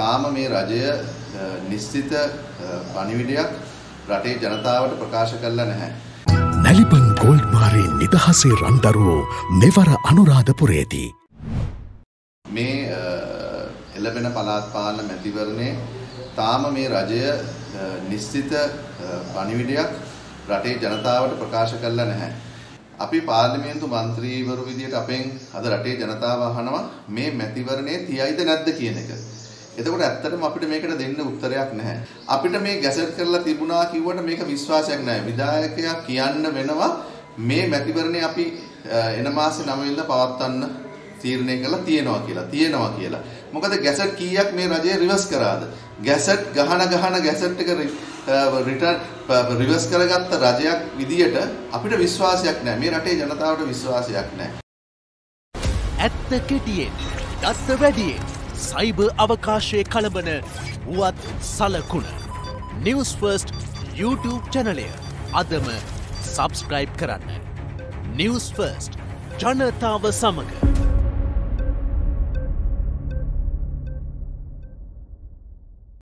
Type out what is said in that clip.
තාම මේ රජය නිශ්චිත පණිවිඩයක් රටේ ජනතාවට ප්‍රකාශ කරලා නැහැ. නැලිපන් ගෝල්ඩ් මාරේ නිදහසේ රන්දරුවෝ මෙවර අනුරාධපුරේදී. මේ එළබෙන පළාත් පාලන මැතිවරණේ තාම මේ රජය නිශ්චිත පණිවිඩයක් රටේ ජනතාවට ප්‍රකාශ කරලා නැහැ. අපි පාර්ලිමේන්තු මන්ත්‍රීවරු විදියට අපෙන් අද රටේ ජනතාව අහනවා මේ මැතිවරණේ තියයිද නැද්ද කියන එක. එතකොට ඇත්තටම අපිට මේකට දෙන්න උත්තරයක් නැහැ. අපිට මේ ගැසට් කරලා තිබුණා කිව්වට මේක විශ්වාසයක් නැහැ. විධායකයා කියන්න වෙනවා මේ මැතිවරණේ අපි අ, එන මාසේ 9 වෙනිදා පවත්වන්න තීරණය කළා තියෙනවා කියලා. තියෙනවා කියලා. මොකද ගැසට් කීයක් මේ රජය රිවර්ස් කරාද? ගැසට් ගහන ගහන ගැසට් එක රිටර්න් රිවර්ස් කරගත්ත රජයක් විදියට අපිට විශ්වාසයක් නැහැ. මේ රටේ ජනතාවට විශ්වාසයක් නැහැ. ඇත්ත කෙටියෙන් දත්ත වැඩියෙන් සයිබ අවකාශය කළඹන වුවත් සලකුණ නිවස් ෆර්ස්ට් YouTube චැනලය අදම සබස්ක්‍රයිබ් කරන්න. නිවස් ෆර්ස්ට් ජනතාව සමඟ